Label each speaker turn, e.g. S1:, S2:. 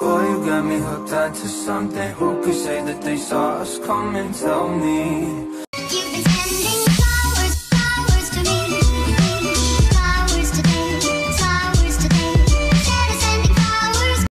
S1: Boy, you got me hooked onto something. Who could say that they saw us coming? Tell me.